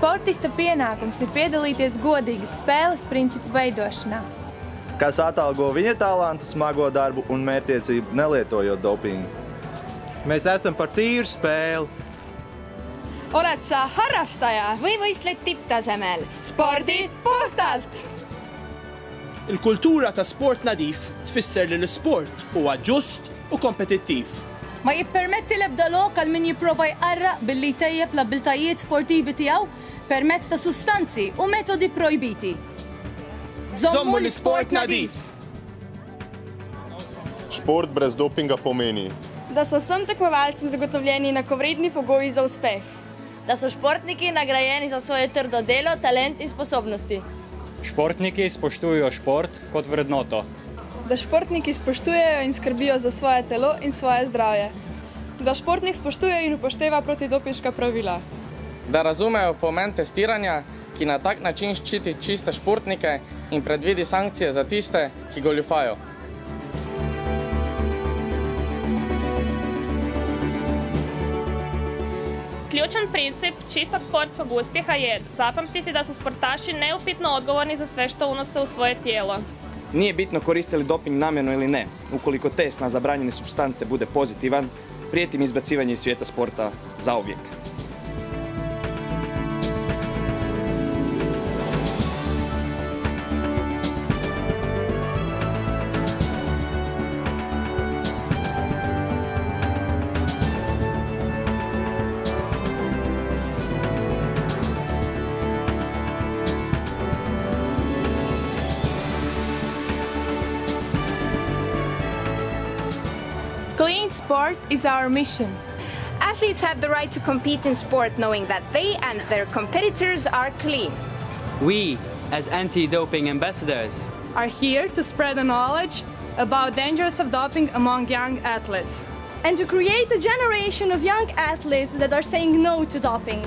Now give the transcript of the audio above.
Sportista pienākums ir piedalīties godīgas spēles principu veidošanā. kas atalgo viņa talantu, smago darbu un mērķtiecību, nelietojot dopingu. Mēs esam par tīru spēli. oled sa harrastaja või võistled tipptasemel. spordi puhtalt? Il-kultura ta' sport nadif tfisser li l-sport huwa ġust u kompetittiv. Ma jippermetti l-ebda lokal min jipprova jqarraq billi tejjeb l-abiltajiet sportivi tiegħu permezz ta' sustanzi u metodi projbiti. Zommu l-sport nadif. Šport brez dopinga pomeni, da so vsem tekmovalcem zagotovljeni enakovredni pogoji za uspeh. Da so športniki nagrajeni za svoje trdo delo, talent in sposobnosti. Športniki spoštujejo šport kot vrednoto. Da športniki spoštujejo in skrbijo za svoje telo in svoje zdravje. Da športnik spoštuje in upošteva protidopinška pravila. Da razumejo pomen testiranja, ki na tak način ščiti čiste športnike in predvidi sankcije za tiste, ki goljufajo. Ključan princip čistog sportskog uspjeha je zapamtiti da su sportaši neupitno odgovorni za sve što unose u svoje tijelo. Nije bitno koriste li doping namjerno ili ne. Ukoliko test na zabranjene substance bude pozitivan, prijetim izbacivanje iz svijeta sporta zauvijek. Clean sport is our mission. Athletes have the right to compete in sport knowing that they and their competitors are clean. We, as anti-doping ambassadors, are here to spread the knowledge about dangers of doping among young athletes. And to create a generation of young athletes that are saying no to doping.